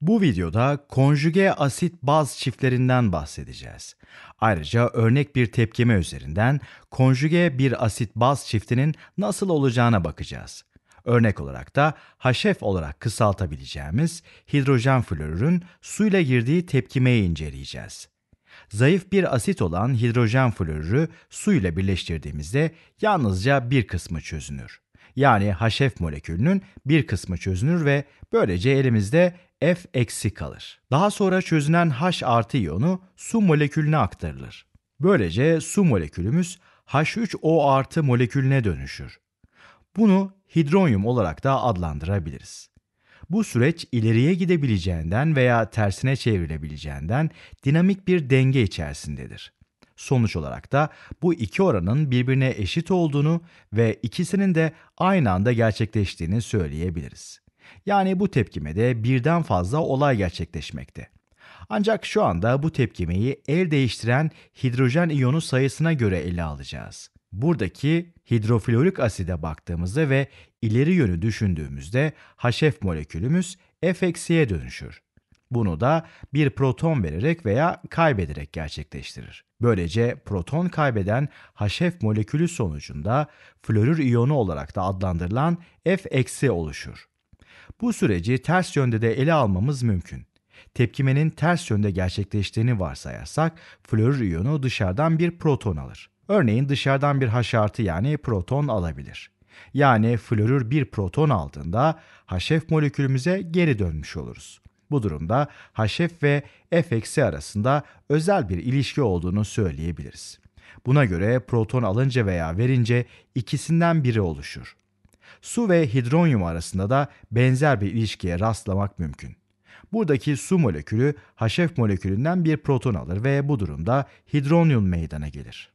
Bu videoda konjüge asit baz çiftlerinden bahsedeceğiz. Ayrıca örnek bir tepkime üzerinden konjüge bir asit baz çiftinin nasıl olacağına bakacağız. Örnek olarak da HF olarak kısaltabileceğimiz hidrojen florürün suyla girdiği tepkimeyi inceleyeceğiz. Zayıf bir asit olan hidrojen florürü su ile birleştirdiğimizde yalnızca bir kısmı çözünür. Yani HF molekülünün bir kısmı çözünür ve böylece elimizde F eksi kalır. Daha sonra çözünen H artı iyonu su molekülüne aktarılır. Böylece su molekülümüz H3O artı molekülüne dönüşür. Bunu hidronyum olarak da adlandırabiliriz. Bu süreç ileriye gidebileceğinden veya tersine çevrilebileceğinden dinamik bir denge içerisindedir. Sonuç olarak da bu iki oranın birbirine eşit olduğunu ve ikisinin de aynı anda gerçekleştiğini söyleyebiliriz. Yani bu tepkimede birden fazla olay gerçekleşmekte. Ancak şu anda bu tepkimeyi el değiştiren hidrojen iyonu sayısına göre ele alacağız. Buradaki hidroflorik aside baktığımızda ve ileri yönü düşündüğümüzde HF molekülümüz F eksiye dönüşür. Bunu da bir proton vererek veya kaybederek gerçekleştirir. Böylece proton kaybeden HF molekülü sonucunda florür iyonu olarak da adlandırılan F oluşur. Bu süreci ters yönde de ele almamız mümkün. Tepkimenin ters yönde gerçekleştiğini varsayarsak florür iyonu dışarıdan bir proton alır. Örneğin dışarıdan bir H artı yani proton alabilir. Yani florür bir proton aldığında HF molekülümüze geri dönmüş oluruz. Bu durumda HF ve F arasında özel bir ilişki olduğunu söyleyebiliriz. Buna göre proton alınca veya verince ikisinden biri oluşur. Su ve hidronyum arasında da benzer bir ilişkiye rastlamak mümkün. Buradaki su molekülü HF molekülünden bir proton alır ve bu durumda hidronyum meydana gelir.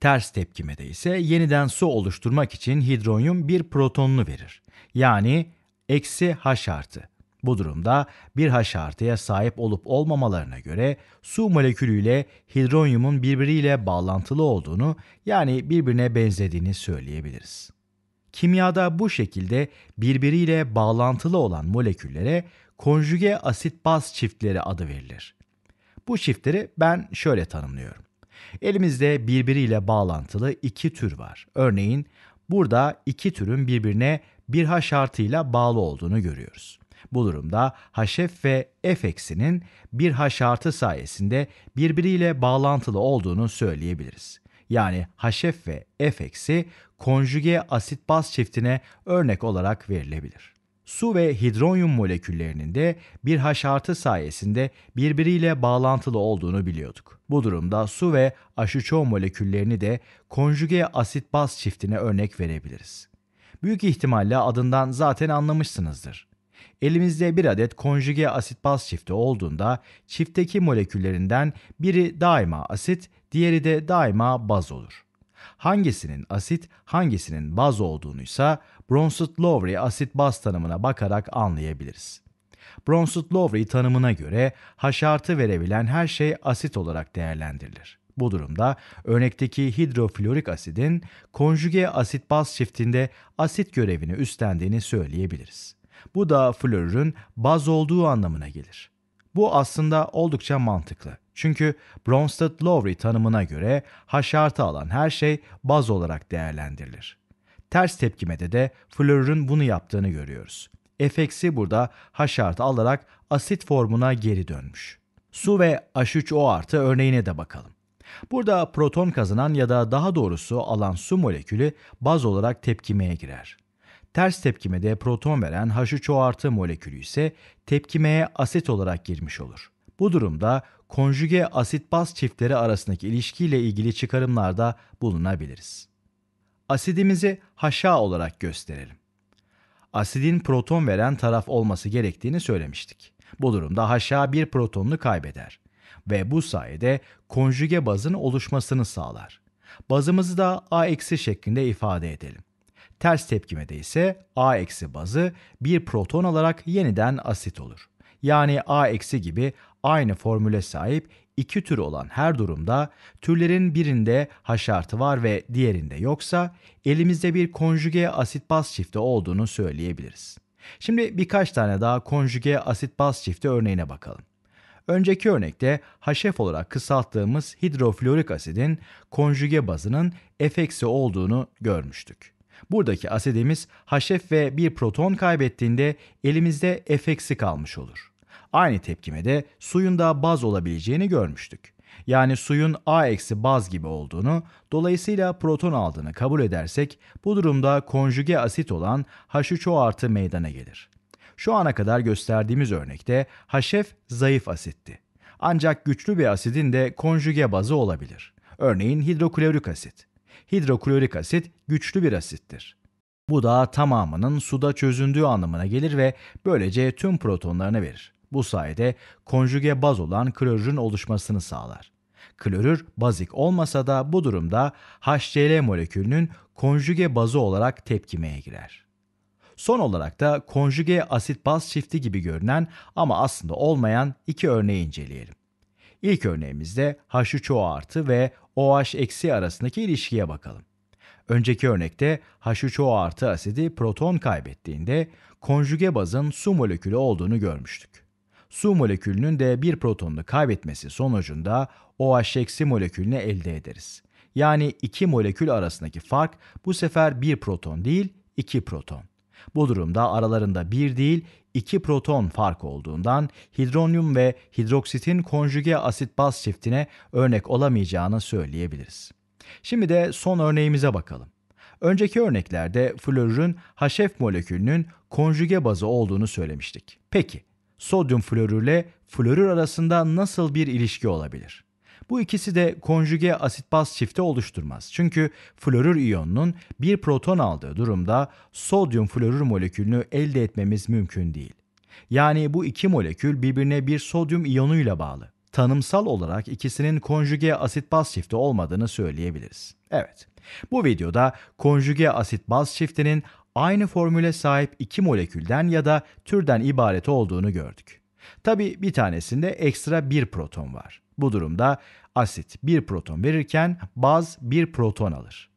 Ters tepkimede ise yeniden su oluşturmak için hidronyum bir protonunu verir. Yani eksi H artı. Bu durumda bir H artıya sahip olup olmamalarına göre su molekülüyle hidronyumun birbiriyle bağlantılı olduğunu yani birbirine benzediğini söyleyebiliriz. Kimyada bu şekilde birbiriyle bağlantılı olan moleküllere konjüge asit baz çiftleri adı verilir. Bu çiftleri ben şöyle tanımlıyorum. Elimizde birbiriyle bağlantılı iki tür var. Örneğin burada iki türün birbirine bir H artıyla bağlı olduğunu görüyoruz. Bu durumda HF ve F eksinin bir H artı sayesinde birbiriyle bağlantılı olduğunu söyleyebiliriz. Yani HF ve F eksi konjüge asit baz çiftine örnek olarak verilebilir. Su ve hidronyum moleküllerinin de bir H artı sayesinde birbiriyle bağlantılı olduğunu biliyorduk. Bu durumda su ve H3O moleküllerini de konjüge asit baz çiftine örnek verebiliriz. Büyük ihtimalle adından zaten anlamışsınızdır. Elimizde bir adet konjüge asit baz çifti olduğunda çiftteki moleküllerinden biri daima asit, diğeri de daima baz olur. Hangisinin asit, hangisinin baz olduğunu ise Bronsted-Lowry asit baz tanımına bakarak anlayabiliriz. Bronsted-Lowry tanımına göre H artı verebilen her şey asit olarak değerlendirilir. Bu durumda örnekteki hidroflorik asidin konjüge asit baz çiftinde asit görevini üstlendiğini söyleyebiliriz. Bu da florürün baz olduğu anlamına gelir. Bu aslında oldukça mantıklı. Çünkü Bronsted-Lowry tanımına göre H artı alan her şey baz olarak değerlendirilir. Ters tepkimede de florürün bunu yaptığını görüyoruz. F eksi burada H artı alarak asit formuna geri dönmüş. Su ve H3O artı örneğine de bakalım. Burada proton kazanan ya da daha doğrusu alan su molekülü baz olarak tepkimeye girer. Ters tepkimede proton veren H3O artı molekülü ise tepkimeye asit olarak girmiş olur. Bu durumda konjüge asit baz çiftleri arasındaki ilişkiyle ilgili çıkarımlarda bulunabiliriz. Asidimizi HA olarak gösterelim. Asidin proton veren taraf olması gerektiğini söylemiştik. Bu durumda HA bir protonunu kaybeder ve bu sayede konjüge bazın oluşmasını sağlar. Bazımızı da A şeklinde ifade edelim. Ters tepkimede ise A bazı bir proton alarak yeniden asit olur. Yani A gibi aynı formüle sahip iki tür olan her durumda türlerin birinde H artı var ve diğerinde yoksa elimizde bir konjüge asit baz çifti olduğunu söyleyebiliriz. Şimdi birkaç tane daha konjüge asit baz çifti örneğine bakalım. Önceki örnekte HF olarak kısalttığımız hidroflorik asidin konjüge bazının F- olduğunu görmüştük. Buradaki asidimiz HF ve bir proton kaybettiğinde elimizde F- kalmış olur. Aynı tepkimede suyun da baz olabileceğini görmüştük. Yani suyun A eksi baz gibi olduğunu, dolayısıyla proton aldığını kabul edersek bu durumda konjüge asit olan H3O artı meydana gelir. Şu ana kadar gösterdiğimiz örnekte HF zayıf asitti. Ancak güçlü bir asidin de konjüge bazı olabilir. Örneğin hidroklorik asit. Hidroklorik asit güçlü bir asittir. Bu da tamamının suda çözündüğü anlamına gelir ve böylece tüm protonlarını verir. Bu sayede konjüge baz olan klorürün oluşmasını sağlar. Klorür bazik olmasa da bu durumda HCl molekülünün konjüge bazı olarak tepkimeye girer. Son olarak da konjüge asit baz çifti gibi görünen ama aslında olmayan iki örneği inceleyelim. İlk örneğimizde H3O artı ve OH eksi arasındaki ilişkiye bakalım. Önceki örnekte H3O artı asidi proton kaybettiğinde konjüge bazın su molekülü olduğunu görmüştük. Su molekülünün de bir protonunu kaybetmesi sonucunda OH eksi molekülünü elde ederiz. Yani iki molekül arasındaki fark bu sefer bir proton değil, iki proton. Bu durumda aralarında bir değil, iki proton fark olduğundan hidronyum ve hidroksitin konjüge asit baz çiftine örnek olamayacağını söyleyebiliriz. Şimdi de son örneğimize bakalım. Önceki örneklerde florürün HF molekülünün konjüge bazı olduğunu söylemiştik. Peki, sodyum florürle florür arasında nasıl bir ilişki olabilir? Bu ikisi de konjüge asit baz çifti oluşturmaz. Çünkü florür iyonunun bir proton aldığı durumda sodyum florür molekülünü elde etmemiz mümkün değil. Yani bu iki molekül birbirine bir sodyum iyonuyla bağlı. Tanımsal olarak ikisinin konjüge asit baz çifti olmadığını söyleyebiliriz. Evet. Bu videoda konjüge asit baz çiftinin aynı formüle sahip iki molekülden ya da türden ibaret olduğunu gördük. Tabi bir tanesinde ekstra bir proton var. Bu durumda asit bir proton verirken baz bir proton alır.